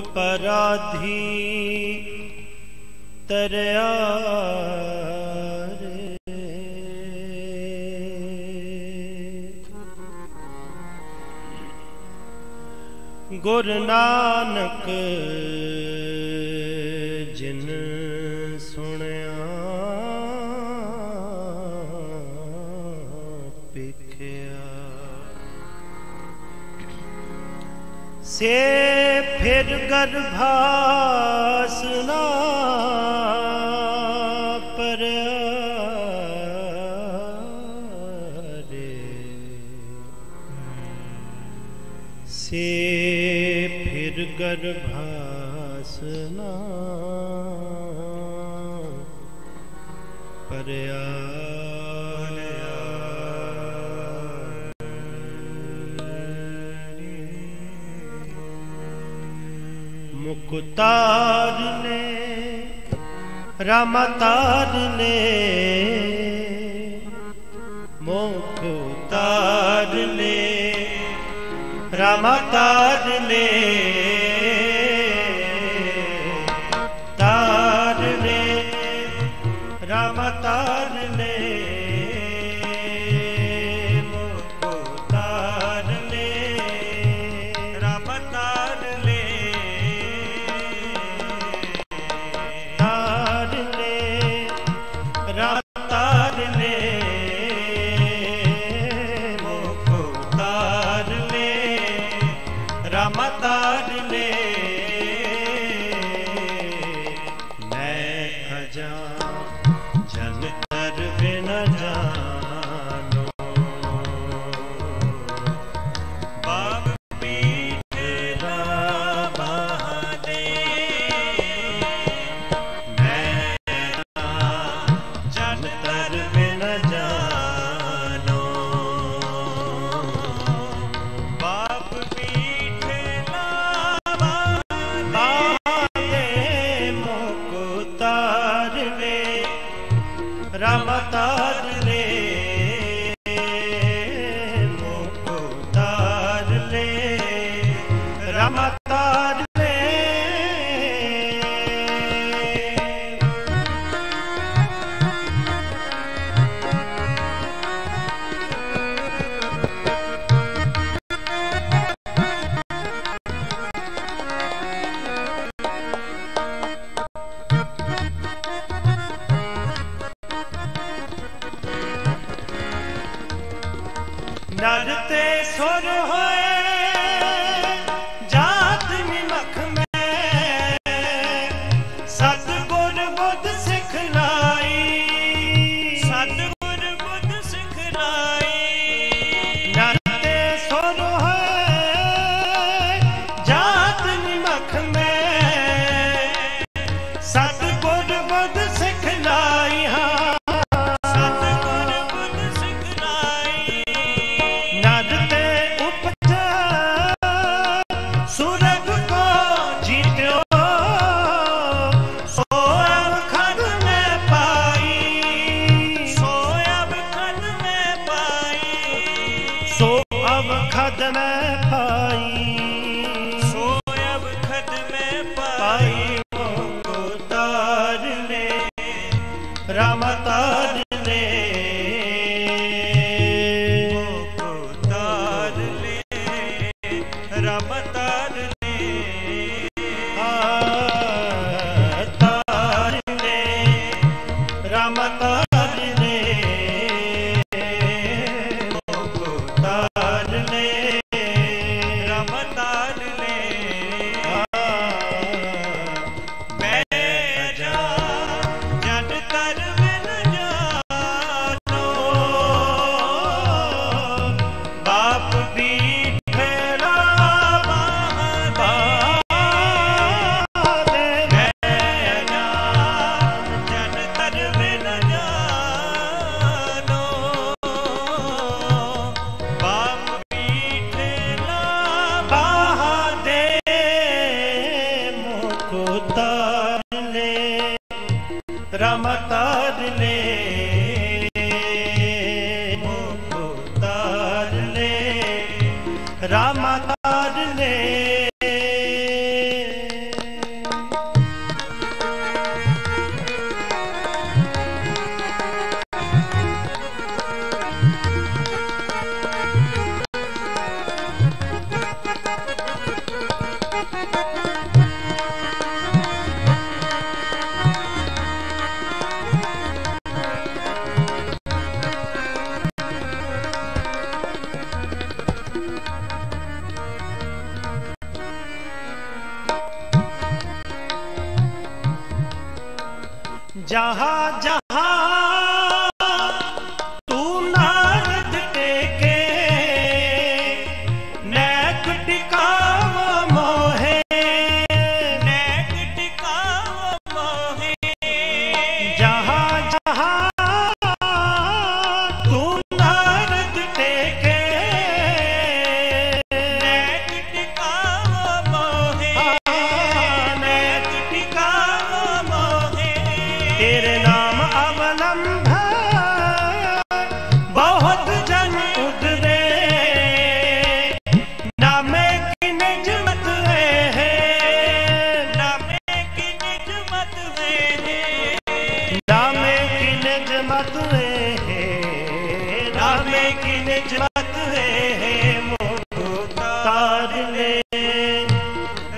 पराधी तरया गुरु नानक ਗਰਭਾਸ ਨਾ ਪਰ ਸੇ ਫਿਰ ਗਰਭਾਸ ਪਰਿਆ ਕੁਤਾਰ ਨੇ ਰਮਤਾਰ ਨੇ। ਮੋਖਤਾਰ ਨੇ ਰਮਤਾਰ ਨੇ। ਨਰ ਤੇ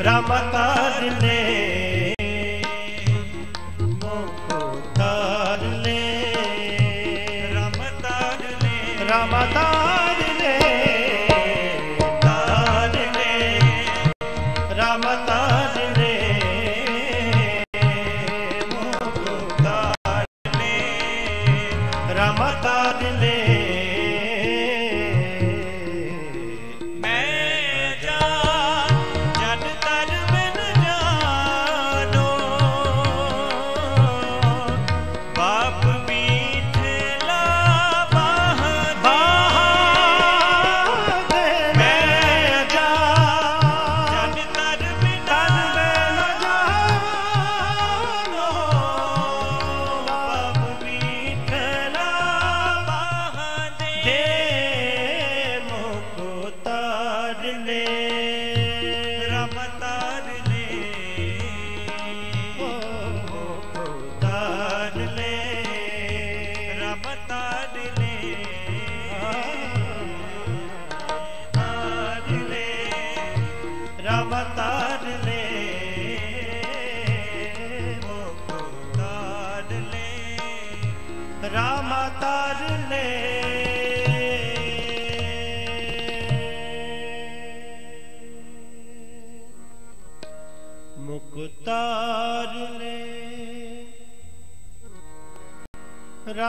ਰਮਤਾ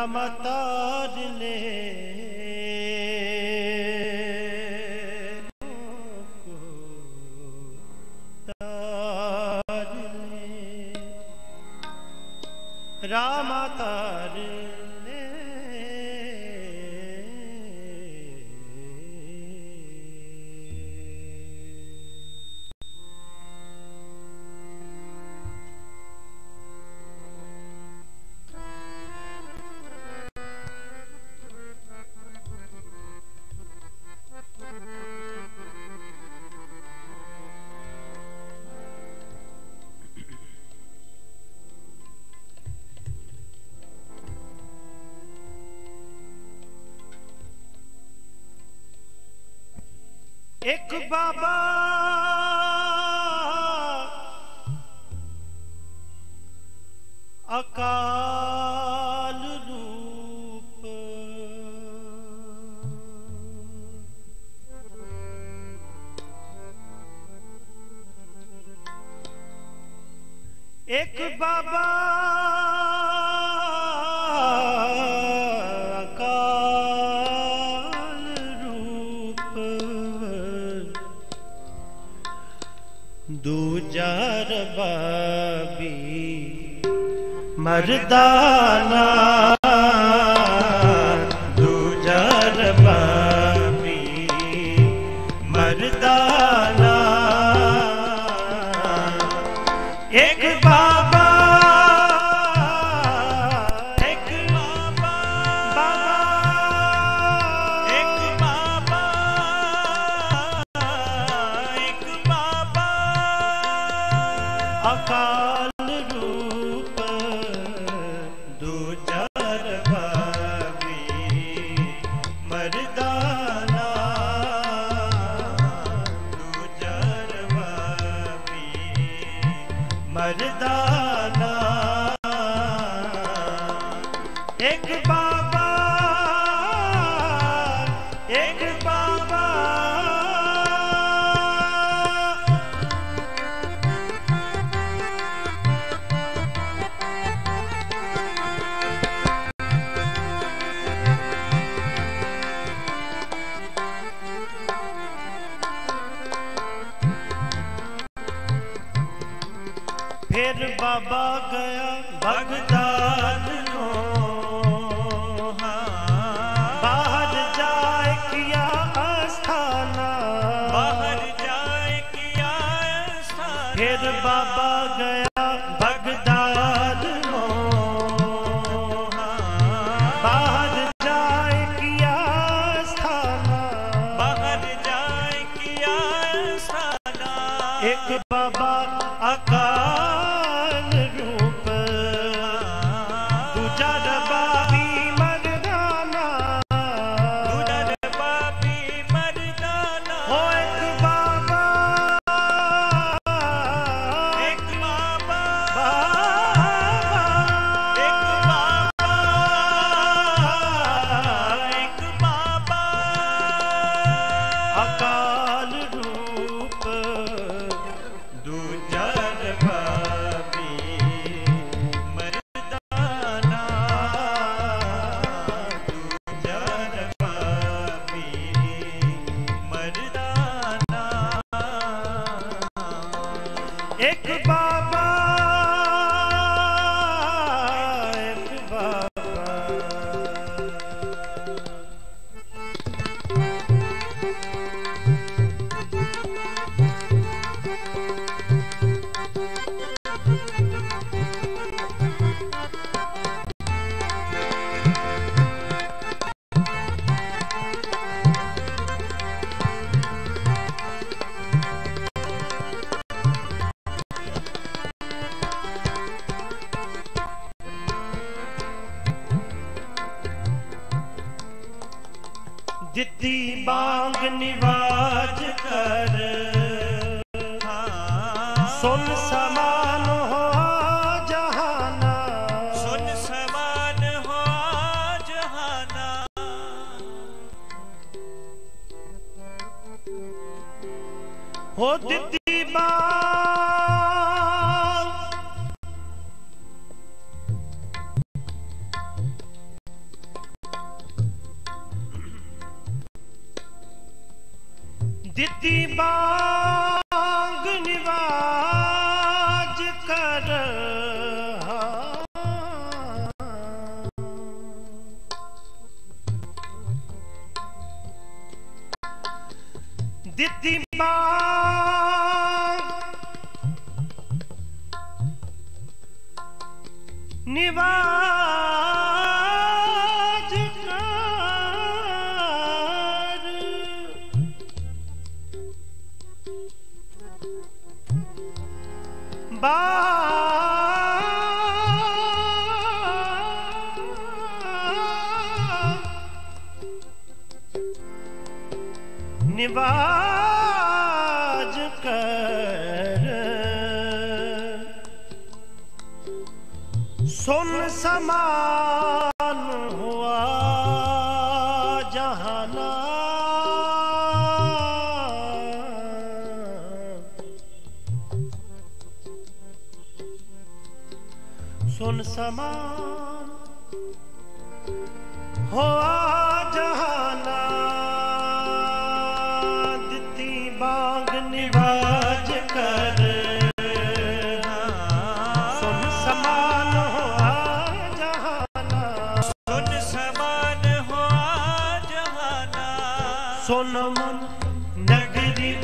ਰਮਤਾਰ ਨੇ ਤਾਰ ਇੱਕ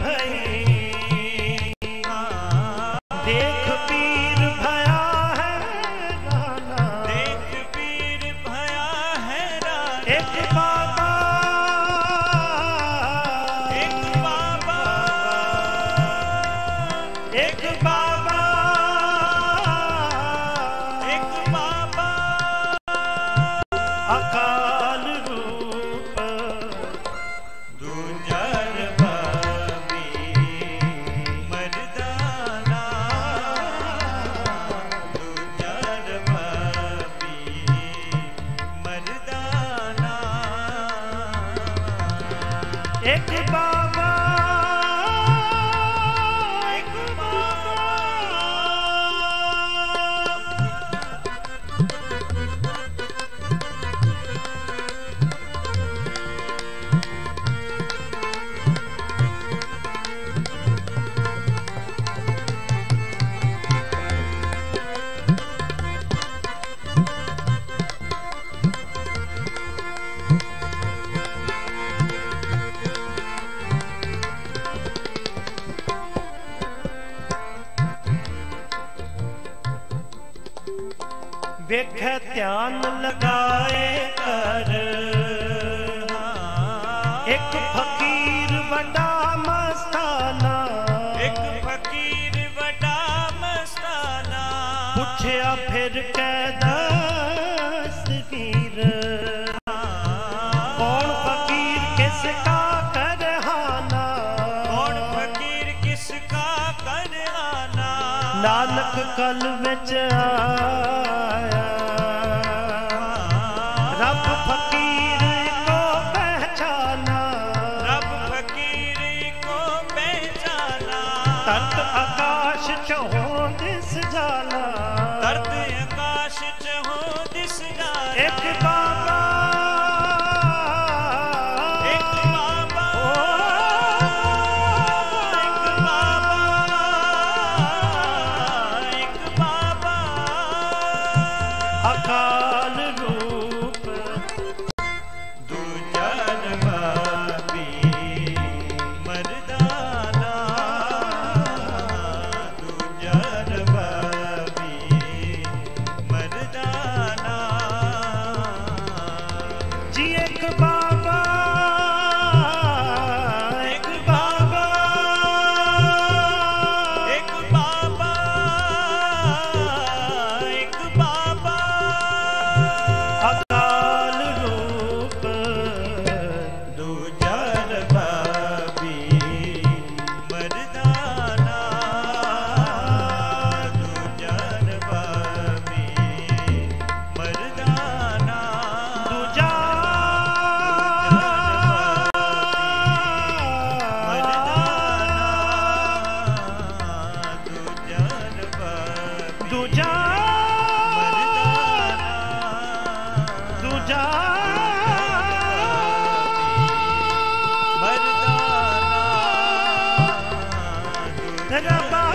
hey. ਨਾਨਕ ਕਲ ਵਿੱਚ ਆਇਆ। ਰਬਾਬੀ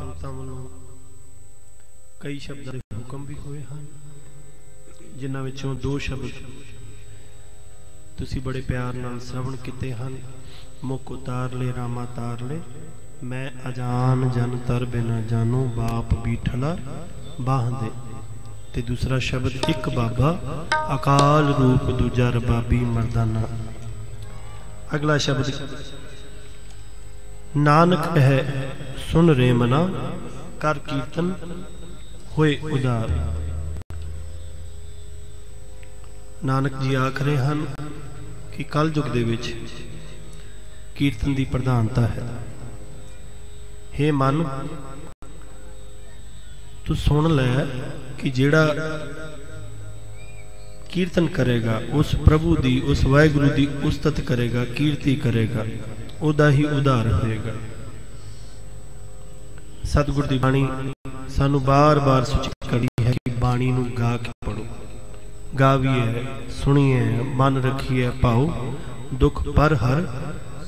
ਸੰਗਤਾਂ ਵੱਲੋਂ ਕਈ ਸ਼ਬਦਾਂ ਦੇ ਹੁਕਮ ਵੀ ਹੋਏ ਹਨ, ਜਿਨ੍ਹਾਂ ਵਿੱਚੋਂ ਦੋ ਸ਼ਬਦ ਤੁਸੀਂ ਬੜੇ ਪਿਆਰ ਨਾਲ ਸ਼ਰਵਣ ਕੀਤੇ ਹਨ। ਮੁਖ ਉਤਾਰ ਲੈ ਰਾਮਾ ਤਾਰ ਲੈ ਮੈਂ ਅਜਾਨ ਜਨ ਤਰ ਬਿਨਾ ਜਾਨੂ, ਬਾਪ ਬੀਠਲਾ ਬਾਹ ਦੇ। ਤੇ ਦੂਸਰਾ ਸ਼ਬਦ, ਇੱਕ ਬਾਬਾ, ਅਕਾਲ ਰੂਪ ਦੂਜਾ ਰਬਾਬੀ ਮਰਦਾਨਾ। ਅਗਲਾ ਸ਼ਬਦ, ਨਾਨਕ ਹੈ ਸੁਨ ਰੇ ਮਨਾ, ਕਰ ਕੀਰਤਨ, ਹੋਏ ਉਦਾਰ। ਨਾਨਕ ਜੀ ਆਖ ਰਹੇ ਹਨ ਕਿ ਕਲ ਯੁਗ ਦੇ ਵਿੱਚ ਕੀਰਤਨ ਦੀ ਪ੍ਰਧਾਨਤਾ ਹੈ। हे ਮਨ, ਤੂੰ ਸੁਣ ਲੈ ਕਿ ਜਿਹੜਾ ਕੀਰਤਨ ਕਰੇਗਾ, ਉਸ ਪ੍ਰਭੂ ਦੀ, ਉਸ ਵਾਹਿਗੁਰੂ ਦੀ ਉਸਤਤ ਕਰੇਗਾ, ਕੀਰਤੀ ਕਰੇਗਾ, ਉਹਦਾ ਹੀ ਉਧਾਰ ਹੋਏਗਾ। ਸਤਿਗੁਰ ਦੀ ਬਾਣੀ ਸਾਨੂੰ ਬਾਰ-ਬਾਰ ਸੂਚਿਤ ਕਰਦੀ ਹੈ ਕਿ ਬਾਣੀ ਨੂੰ ਗਾ ਕੇ ਪੜੋ ਗਾਵੀਏ ਸੁਣੀਏ ਮਨ ਰੱਖੀਏ ਭਾਉ, ਦੁੱਖ ਪਰ ਹਰ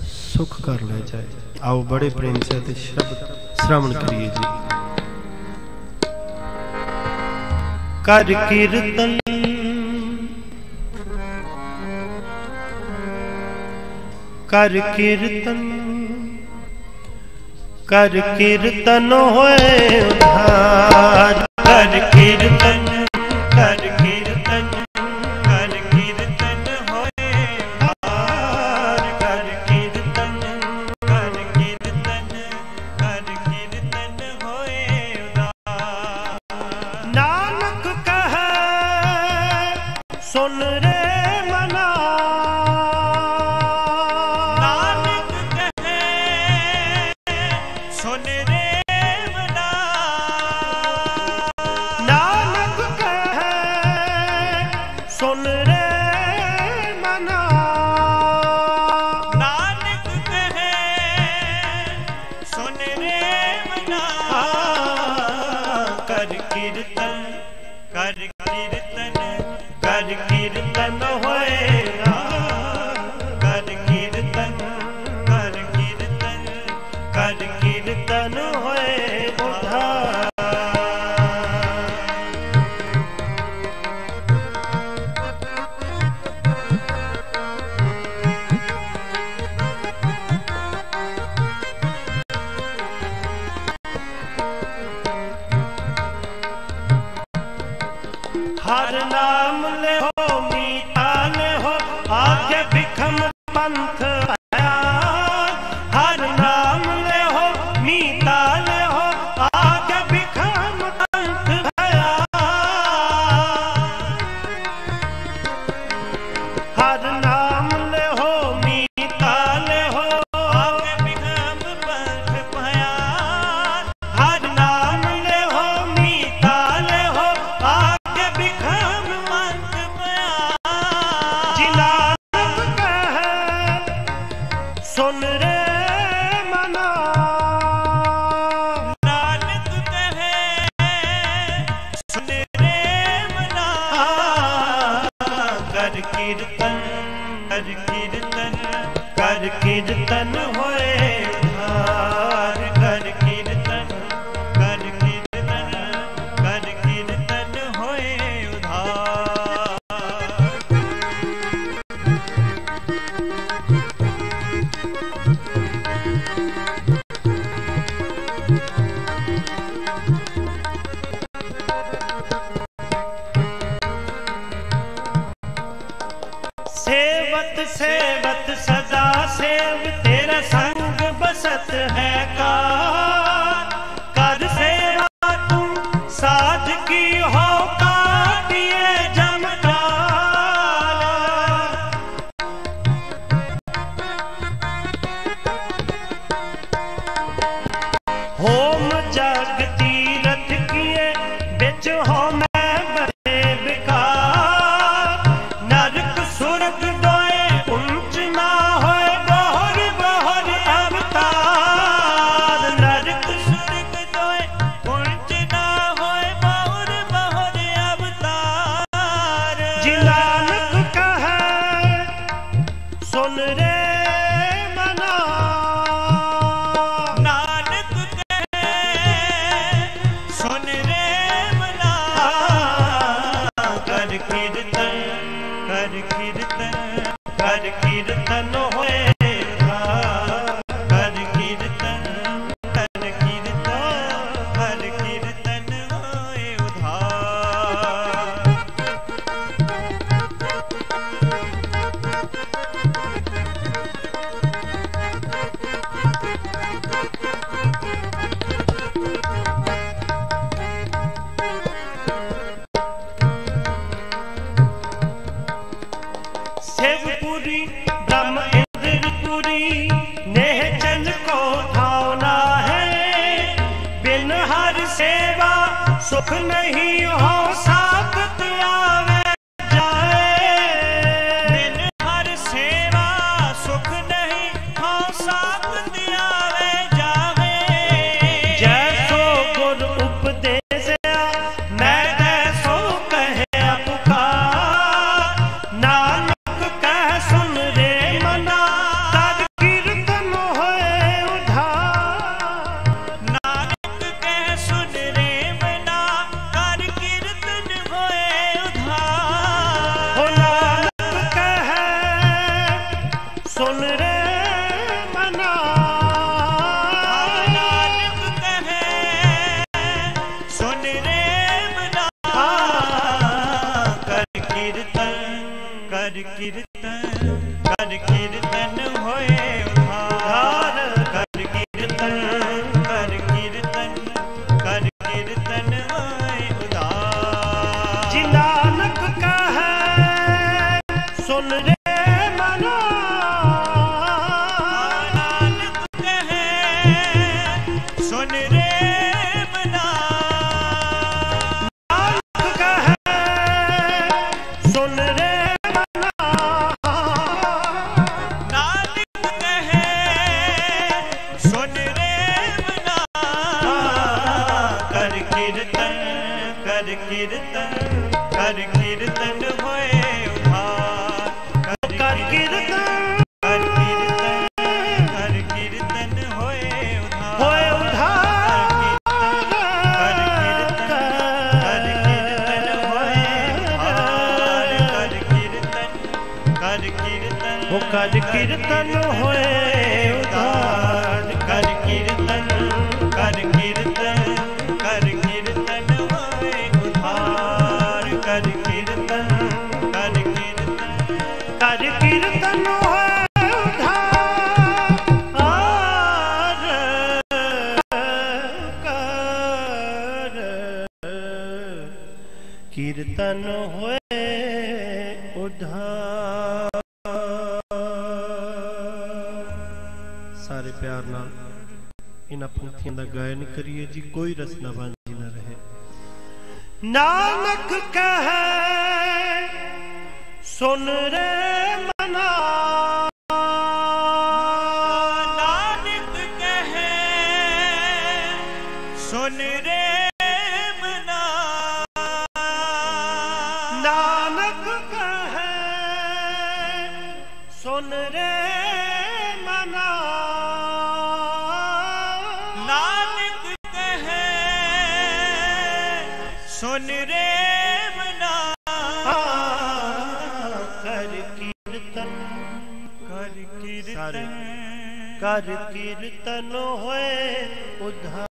ਸੁਖ ਕਰ ਲੈ ਜਾਏ। ਆਓ ਬੜੇ ਪ੍ਰੇਮ ਸੇ ਤੇ ਸ਼ਬਦ ਸ਼੍ਰਵਣ ਕਰੀਏ ਜੀ। ਕਰ ਕੀਰਤਨ। ਕਰ ਕੀਰਤਨ। ਕਰ ਕੀਰਤਨ ਹੋਏ ਉਧਾਰ ਕਰ ਕੀਰਤਨ ਸੁਨ ਨਾਨਕ ਕਹੈ ਸੁਨ ਰੇ ਕਰ ਕੀਰਤਨ ਹੋਏ ਉਧਾਰ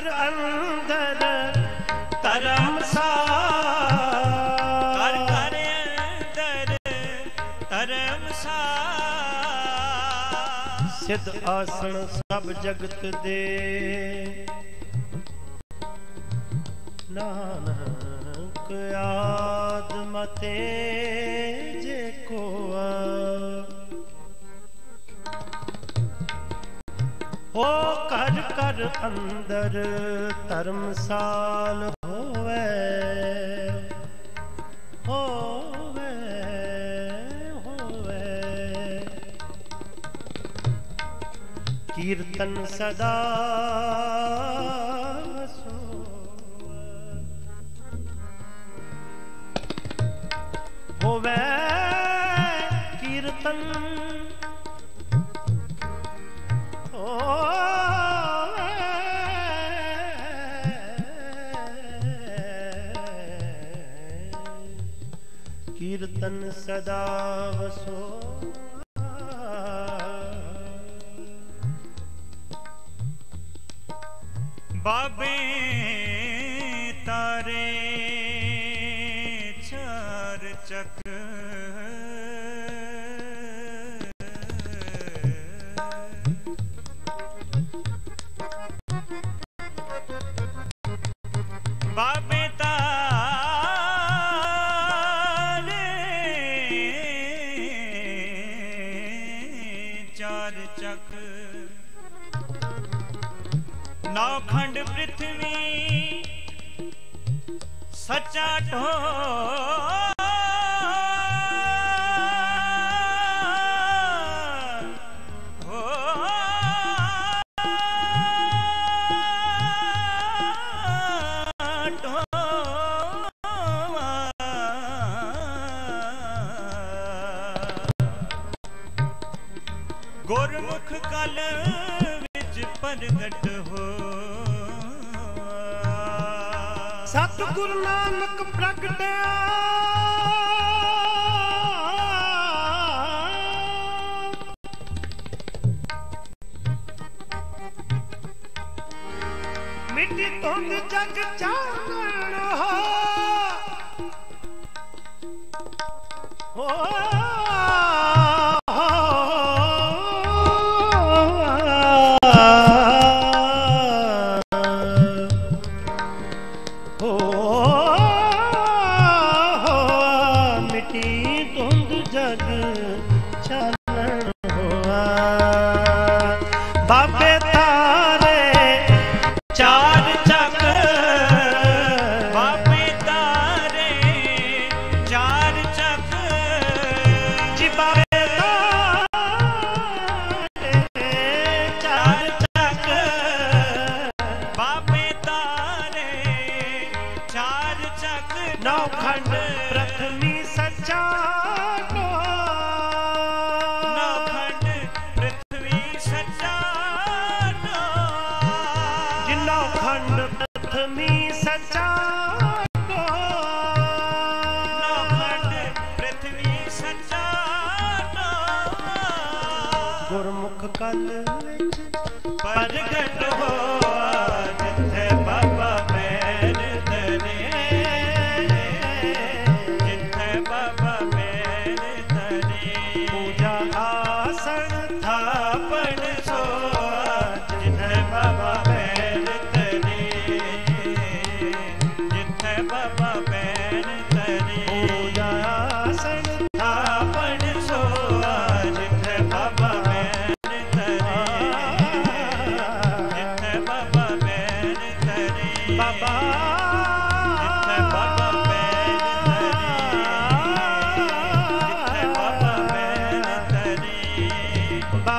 ਕਰ ਅੰਦਰ ਧਰਮ ਸਾਰ। ਕਰ ਅੰਦਰ ਆਸਣ ਸਭ ਜਗਤ ਦੇ। ਨਾਨਕ ਆਦਮਤੇ ਜੇ ਕੋਆ ਹੋ ਕਰ ਕਰ ਅੰਦਰ ਧਰਮਸਾਲ ਹੋਵੇ ਹੋਵੇ। ਕੀਰਤਨ ਸਦਾ ਤਨ ਸਦਾ ਵਸੋ।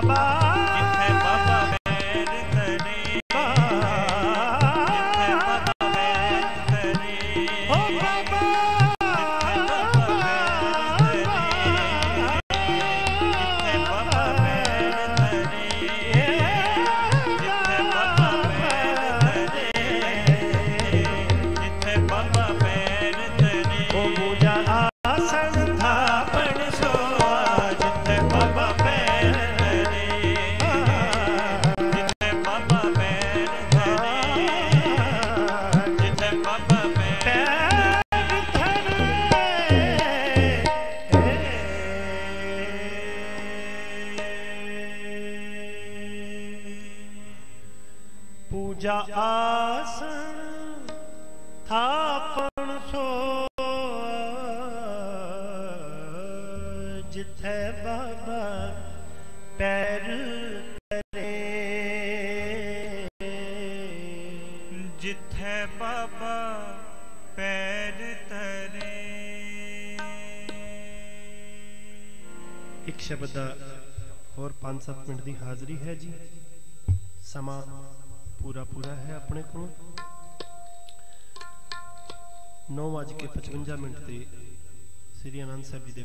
Bye.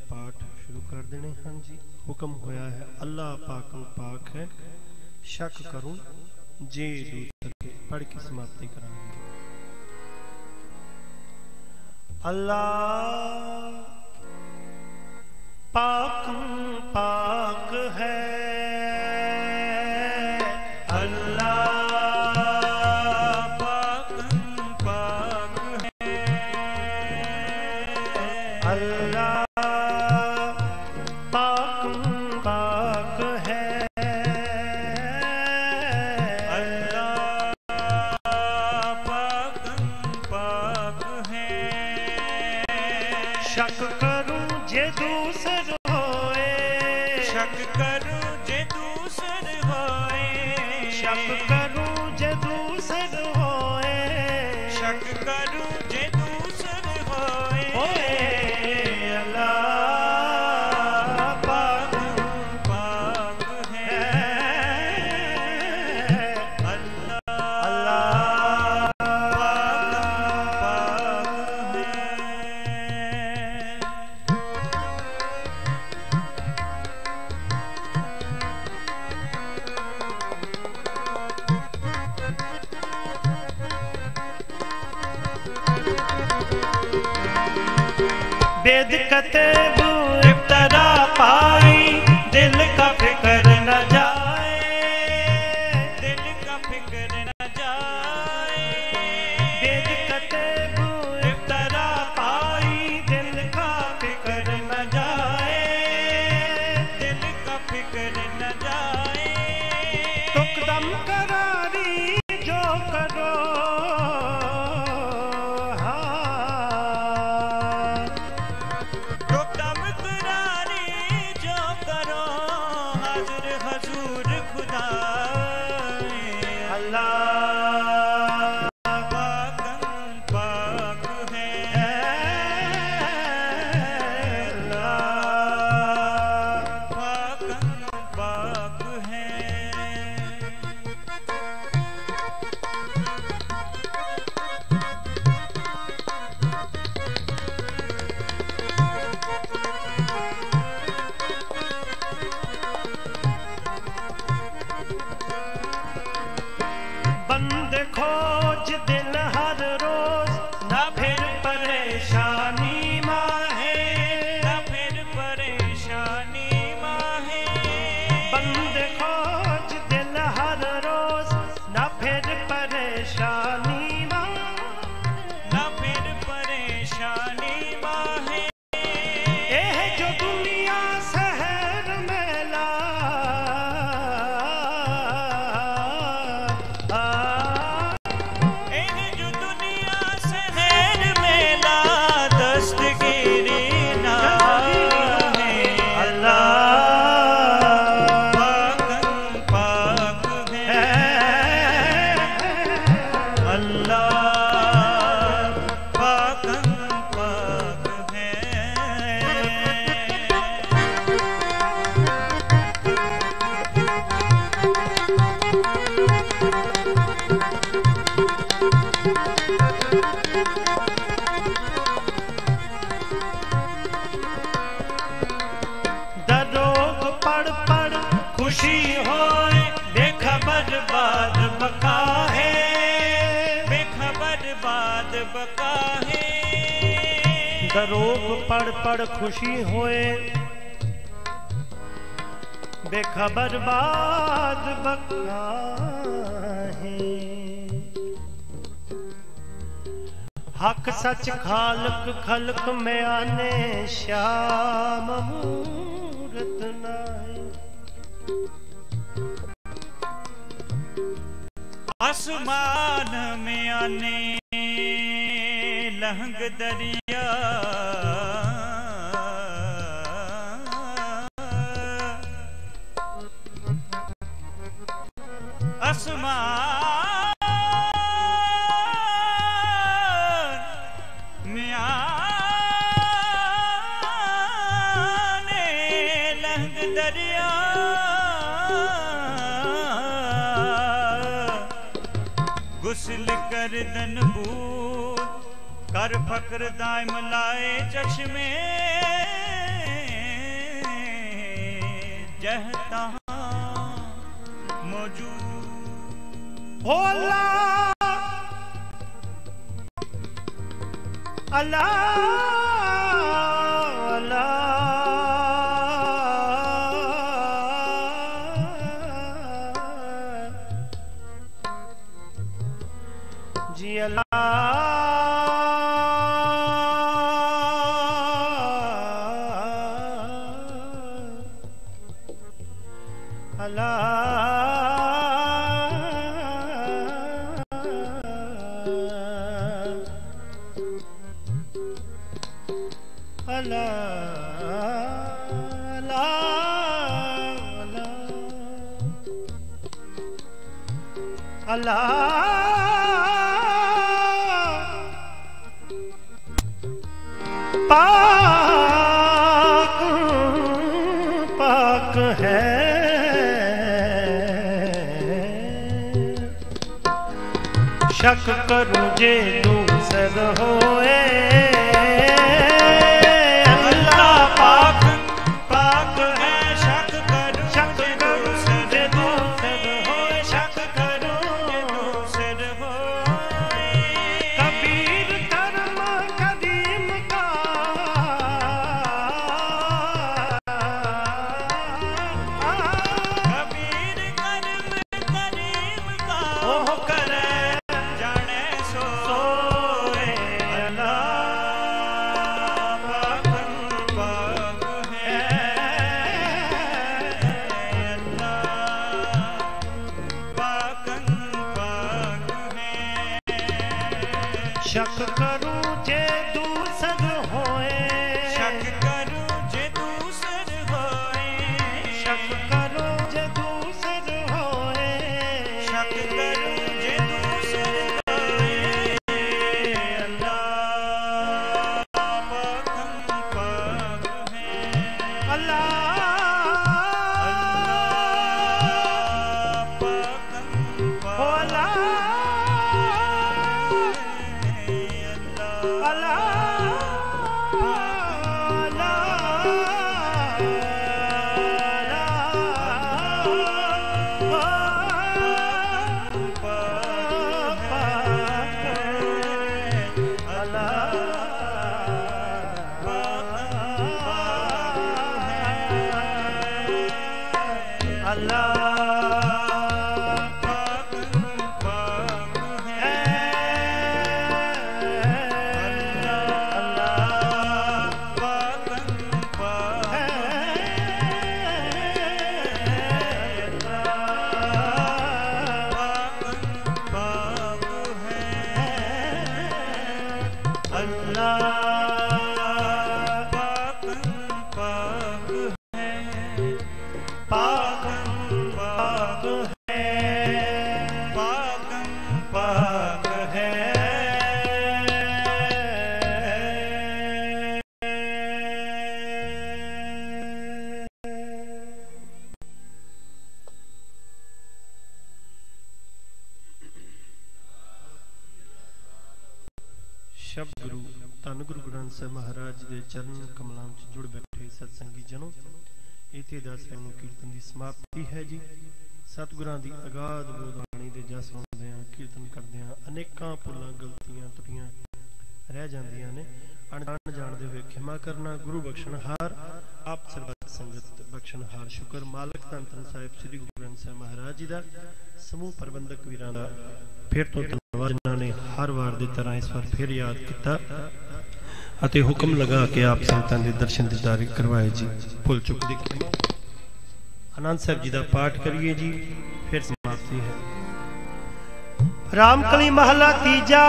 पाठ शुरू कर देने। हैं जी, हुक्म होया है, अल्लाह पाक पाक है। शक करो जे पढ़ के समाप्ति कर अल्लाह पाक पाक है। दरोग पढ़ पढ़ खुशी होए, बेखबर बाद बका है बेखबर बाद बका है दरोग पढ़ पढ़ खुशी होए, बेखबर बाद बका है ਹਕ ਸੱਚ ਖਾਲਕ ਖਲਕ ਮੈਂ ਆਨੇ ਸ਼ਾਮ ਮੂਰਤ ਨਾਏ। ਆਸਮਾਨ ਮੈਂ ਆਨੇ ਲਹੰਗ ਦਰਿਆ। ਆਸਮਾਨ फकर दायम लाए चश्मे। जहता मौजूद। भोला अल्लाह। जी अल्लाह। ਸ਼ੱਕ ਕਰੂੰ ਇਥੇ ਦਸ ਨੂੰ ਕੀਰਤਨ ਦੀ ਸਮਾਪਤੀ ਹੈ ਜੀ। ਸਤਿਗੁਰਾਂ ਦੀ ਅਗਾਧ ਬੋਧਾਣੀ ਦੇ ਜਸ ਸੁਣਦੇ ਆ ਕੀਰਤਨ ਕਰਦੇ ਆ ਅਨੇਕਾਂ ਭੁੱਲਾਂ, ਗਲਤੀਆਂ ਤੁਟੀਆਂ ਰਹਿ ਜਾਂਦੀਆਂ ਨੇ। ਅਣਜਾਣ ਜਾਣਦੇ ਹੋਏ ਖਿਮਾ ਕਰਨਾ, ਗੁਰੂ ਬਖਸ਼ਣਹਾਰ ਆਪ ਸਰਬੱਤ ਸੰਗਤ ਬਖਸ਼ਣਹਾਰ ਸ਼ੁਕਰ ਮਾਲਕ ਧੰਨ ਧੰਨ ਸਾਹਿਬ ਸ੍ਰੀ ਗੁਰੂ ਗ੍ਰੰਥ ਸਾਹਿਬ ਮਹਾਰਾਜ ਜੀ ਦਾ, ਸਮੂਹ ਪ੍ਰਬੰਧਕ ਵੀਰਾਂ ਦਾ। ਫਿਰ ਤੋਂ ਧੰਨਵਾਦ ਜਿਨ੍ਹਾਂ ਨੇ ਹਰ ਵਾਰ ਦੀ ਤਰ੍ਹਾਂ ਇਸ ਵਾਰ ਫਿਰ ਯਾਦ ਕੀਤਾ। ਅਤੇ ਹੁਕਮ ਲਗਾ ਕੇ ਆਪ ਸੰਤਾਂ ਦੇ ਦਰਸ਼ਨ ਦਿਦਾਰੇ ਕਰਵਾਏ ਜੀ। ਭੁੱਲ ਚੁੱਕ ਦੀ ਆਨੰਦ ਸਾਹਿਬ ਜੀ ਦਾ ਪਾਠ ਕਰੀਏ ਜੀ, ਫਿਰ ਸਮਾਪਤੀ ਹੈ। ਰਾਮਕਲੀ ਮਹਲਾ ਤੀਜਾ।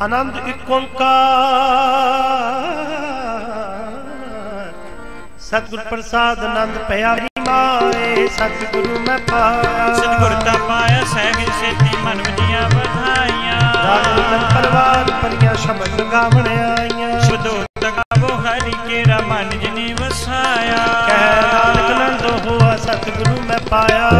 ਆਨੰਦ ਇੱਕ ਓੰਕਾਰ। ਸਤਿਗੁਰ ਪ੍ਰਸਾਦ ਆਨੰਦ ਪਿਆ ਮਾਏ ਸਤਿਗੁਰੂ ਮੈਂ ਪਾਇਆ। ਸਤਿਗੁਰ ਤਾ ਪਾਇਆ ਸਹਿਜ ਸੇਤੀ ਮਨ ਵਜੀਆਂ ਵਧਾਈਆਂ। ਰਾਮ ਤਨ ਪਰਵ ਪਰੀਆਂ ਸ਼ਬਦ ਗਾਵਣ ਆਈਆਂ। ਸ਼ਬਦੋਤ ਗਾਵੋ ਹਰੀ ਕੇਰਾ ਮਨ ਜਿਨੀ ਵਸਾਇਆ। ਕਹਿ ਨਾਨਕ ਨੰਦ ਹੋਆ ਸਤਿਗੁਰੂ ਮੈਂ ਪਾਇਆ।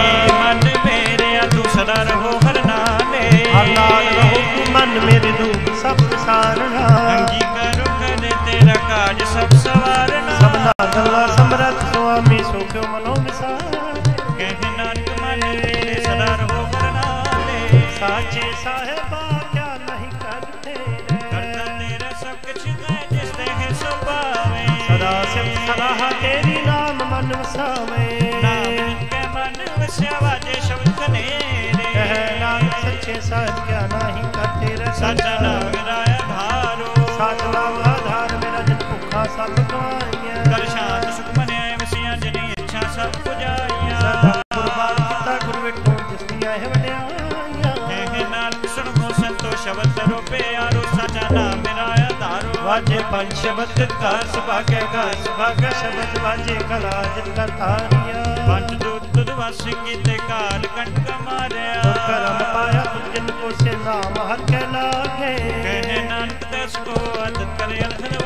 ਏ ਮਨ ਮੇਰਿਆ ਤੂੰ ਸਦਾ ਰਹੋ ਹਰ ਨਾਮੇ। ਹਰ ਨਾਲ ਰਹੋ ਤੂੰ ਮਨ ਮੇਰੇ ਦੁੱਖ ਸਭ ਸਾਰਣਾ ਅੰਗੀ ਕਰੋ ਕਰੇ ਤੇਰਾ ਕਾਜ ਸਭ ਸਵਾਰਨਾ। ਸਭਨਾ ਗੱਲਾਂ ਸਮਰੱਥ ਸੁਆਮੀ ਸੋ ਕਿਉ ਮਨੋ ਵਿਸਾਰ ਕਹਿ ਨਾਨਕ ਮਨ ਮੇਰੇ ਸਦਾ ਰਹੋ ਹਰ ਨਾਮੇ ਸਾਚੇ ਸਾਹਿਬਾ ਕਿਆ ਨਹੀਂ ਕਰਦੇ ਕਰਤਾ ਤੇਰਾ ਸਭ ਕੁਛ ਹੈ ਜਿਸ ਤੇ ਹੈ ਸੋ ਪਾਵੇ ਸਦਾ ਸਿਫਤ ਸਲਾਹ ਤੇਰੀ ਨਾਮ ਮਨ ਵਸਾਵੇ ਨਾਮ ਕੇ ਮਨ ਵਸਿਆ ਵਾਜੇ ਸ਼ਬਦ ਕਨੇਰੇ ਕਹਿ ਨਾਨਕ ਵਾਜੇ ਪੰਜ ਸ਼ਬਦ ਕਾ ਸੁਭਾਗੈ ਗਾ ਸੁਭਾਗੈ ਸ਼ਬਦ ਵਾਜੇ ਕਲਾ ਜਿਤ ਕਰਤਾਰੀਆਂ ਪੰਜ ਦੁੱਧ ਦੁੱਧ ਵਸ ਕੀਤੇ ਕਾਲ ਕੰਟ ਮਾਰਿਆ। ਕਰਮ ਪਾਇਆ ਤੁਮ ਜਿਨ ਕੋ ਸੇ ਨਾਮ ਹਰ ਕੇ ਲਾਗੇ ਕਹਿ ਨਾਨਕ ਤਸ ਕੋ ਅਦਤ ਕਰੇ ਅਨੰਦ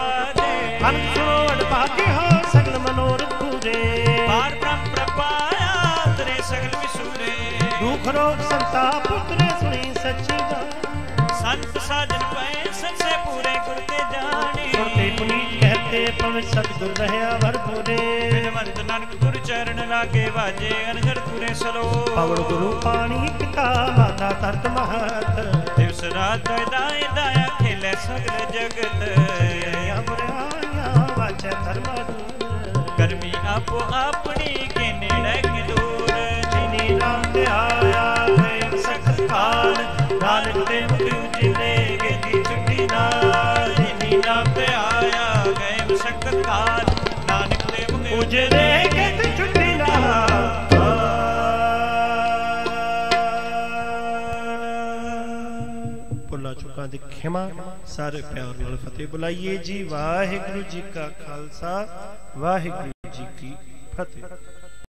ਸੁਣੋ ਅਡਭਾਗੇ ਹੋ ਸਗਲ ਮਨੋਰਥ ਪੂਰੇ। ਪਾਰ ਬ੍ਰਹਮ ਪ੍ਰਪਾਇਆ ਤਰੇ ਸਗਲ ਵਿਸੂਰੇ। ਦੁਖ ਰੋਗ ਸੰਤਾਪ ਉਤਰੇ ਸੁਣੀ ਸੱਚੀ ਗੱਲ। ਸੰਤ ਸਾਜਨ ਪਏ ਸੰਸੇ ਪੂਰੇ ਗੁਰ ਤੇ ਜਾਣੀ। ਸੁਣਤੇ ਪੁਨੀਤ ਕਹਤੇ ਪਵਿ ਸਤਿਗੁਰ ਰਹਿਆ ਵਰ ਪੂਰੇ। ਬਿਨਵੰਤ ਨਾਨਕ ਗੁਰ ਚਰਨ ਲਾਗੇ ਵਾਜੇ ਅਨਹਰ ਤੁਰੇ ਸਲੋ। ਪਵਨ ਗੁਰੂ ਪਾਣੀ ਪਿਤਾ ਮਾਤਾ ਤਰਤ ਮਹਤ। ਦਿਵਸ ਰਾਤ ਦਾਇ ਦਾਇਆ ਖੇਲੇ ਸਗਲ ਜਗਤ। ਵਾਚੈ ਧਰਮ ਆਪੋ ਆਪਣੀ ਕੇ ਨੇੜੇ ਕਿ ਦੂਰ। ਜਿਨੀ ਨਾਮ ਤੇ ਆਇਆ ਹੈ ਸਖਤ ਕਾਲ ਨਾਨਕ ਤੇ ਮੁਖ ਉਜਲੇ ਗੇਦੀ ਛੁੱਟੀ ਨਾਲ ਜਿਨੀ ਨਾਮ ਗਏ ਮਸਕਤ ਕਾਲ। ਨਾਨਕ ਦੇ ਮੁਖ ਉਜਲੇ ਗੇਦੀ ਛੁੱਟੀ ਨਾਲ। ਭੁੱਲਾ ਚੁੱਕਾਂ ਦੀ ਖਿਮਾ, ਸਾਰੇ ਪਿਆਰ ਨਾਲ ਫਤਿਹ ਬੁਲਾਈਏ ਜੀ। ਵਾਹਿਗੁਰੂ ਜੀ ਕਾ ਖਾਲਸਾ, ਵਾਹਿਗੁਰੂ ਜੀ ਕੀ ਫਤਿਹ।